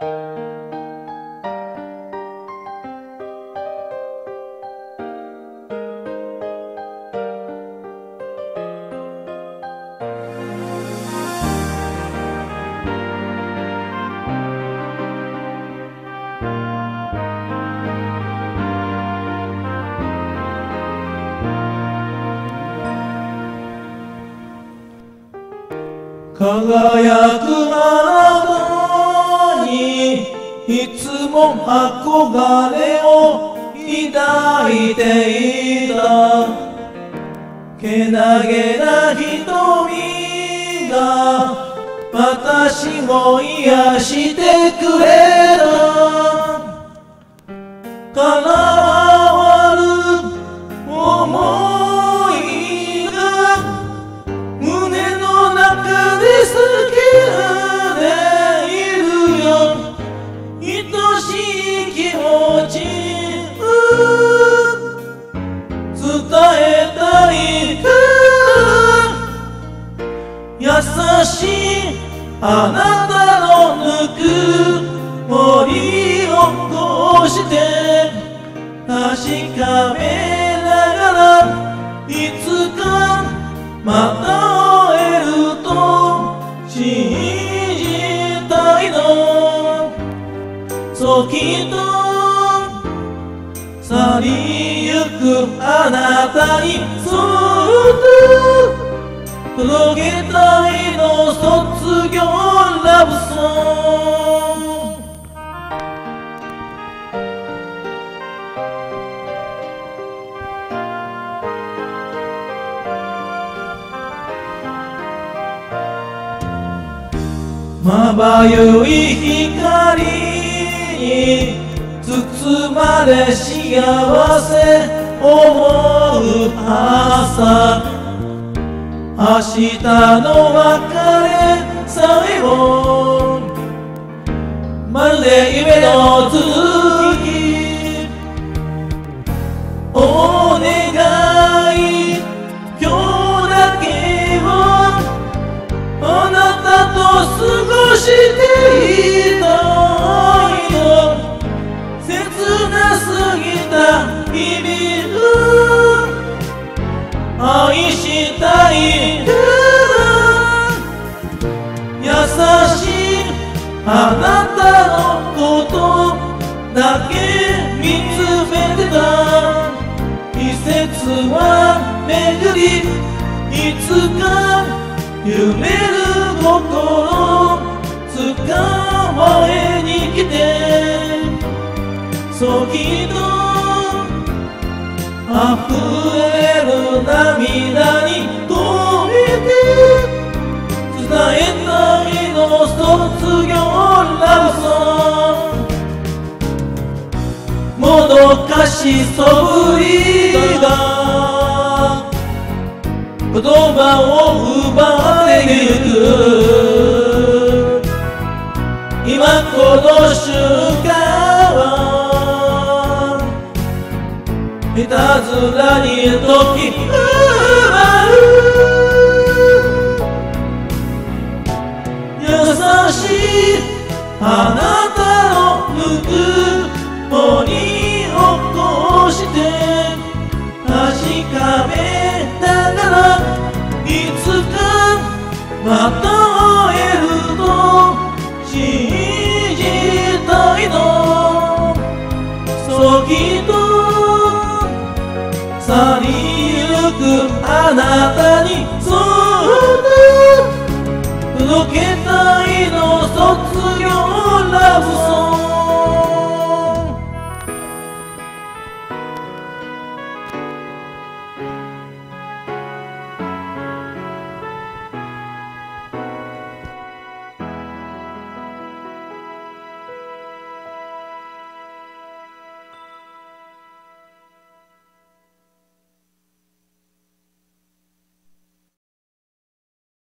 輝くあなたにいつも憧れを抱いていた。けなげな瞳が私を癒してくれた。からあなたのぬくもりをこうして確かめながらいつかまた会えると信じたいの。そうきっと去りゆくあなたにそっと届けたいの卒業ラブソングまばゆい光に包まれ幸せ思う朝明日の別れさえもまるで夢の続きお願い今日だけはあなたと過ごしていいだけ見つめてた。季節は巡りいつか夢る心捕まえに来て。そうきっと溢れる涙しそぶりが言葉を奪ってゆく今この瞬間はいたずらに時奪うかめならいつかまた会えると信じたいのそぎと去りゆくあなたに